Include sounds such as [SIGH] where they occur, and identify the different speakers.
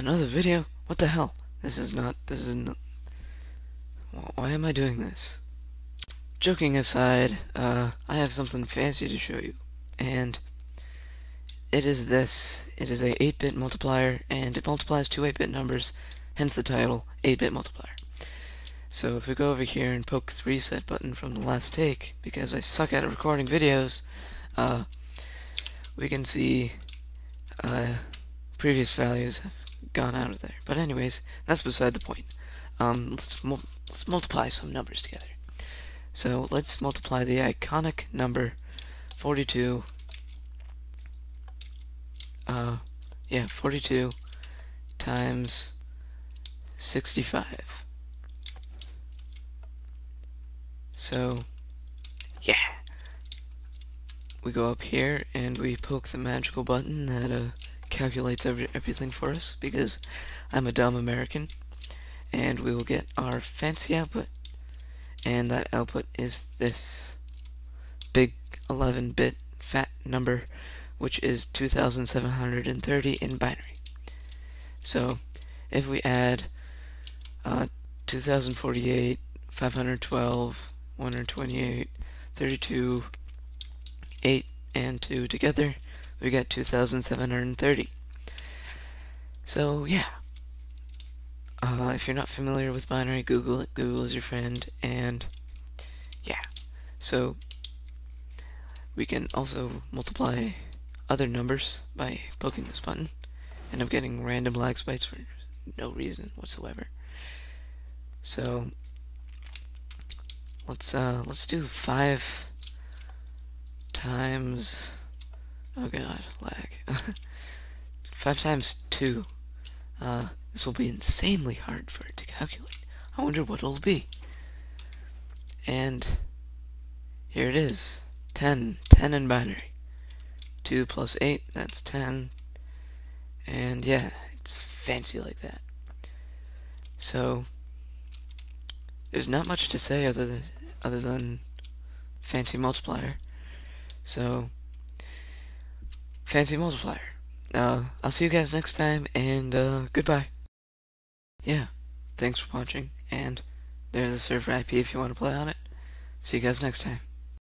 Speaker 1: Another video? What the hell? This is not, this is not, why am I doing this? Joking aside, uh, I have something fancy to show you, and it is this. It is a 8-bit multiplier, and it multiplies two 8-bit numbers, hence the title, 8-bit multiplier. So if we go over here and poke the reset button from the last take, because I suck at recording videos, uh, we can see uh, previous values gone out of there. But anyways, that's beside the point. Um, let's, let's multiply some numbers together. So let's multiply the iconic number 42 uh, yeah, 42 times 65. So, yeah. We go up here and we poke the magical button that uh, calculates every, everything for us because I'm a dumb American. And we will get our fancy output. And that output is this big 11-bit fat number which is 2730 in binary. So if we add uh, 2048, 512, 128, 32, 8, and 2 together, we got 2730. So yeah. Uh, if you're not familiar with binary, Google it. Google is your friend, and yeah. So we can also multiply other numbers by poking this button. And I'm getting random lag spikes for no reason whatsoever. So let's uh let's do five times oh god lag. [LAUGHS] Five times two. Uh this will be insanely hard for it to calculate. I wonder what it'll be. And here it is. 10 10 in binary. 2 plus 8, that's 10. And yeah, it's fancy like that. So, there's not much to say other than, other than fancy multiplier. So, fancy multiplier. Uh, I'll see you guys next time, and uh, goodbye. Yeah, thanks for watching, and there's the server IP if you want to play on it. See you guys next time.